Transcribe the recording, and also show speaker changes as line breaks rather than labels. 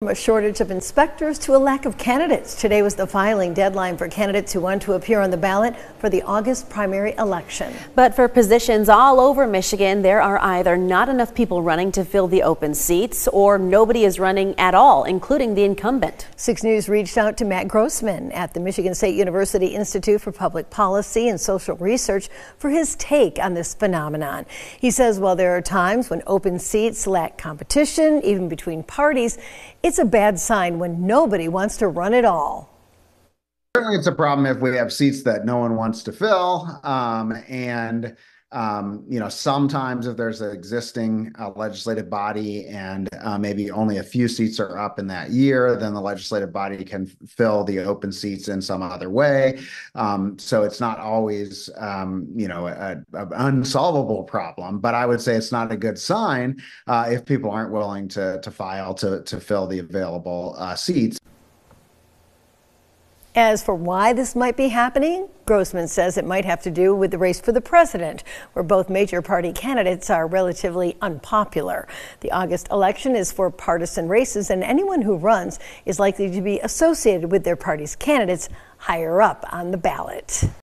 From a shortage of inspectors to a lack of candidates. Today was the filing deadline for candidates who want to appear on the ballot for the August primary election.
But for positions all over Michigan, there are either not enough people running to fill the open seats or nobody is running at all, including the incumbent.
6 News reached out to Matt Grossman at the Michigan State University Institute for Public Policy and Social Research for his take on this phenomenon. He says while there are times when open seats lack competition, even between parties, it's a bad sign when nobody wants to run at all.
Certainly, it's a problem if we have seats that no one wants to fill. Um, and, um, you know, sometimes if there's an existing uh, legislative body and uh, maybe only a few seats are up in that year, then the legislative body can fill the open seats in some other way. Um, so it's not always, um, you know, an unsolvable problem. But I would say it's not a good sign uh, if people aren't willing to to file to to fill the available uh, seats.
As for why this might be happening, Grossman says it might have to do with the race for the president, where both major party candidates are relatively unpopular. The August election is for partisan races, and anyone who runs is likely to be associated with their party's candidates higher up on the ballot.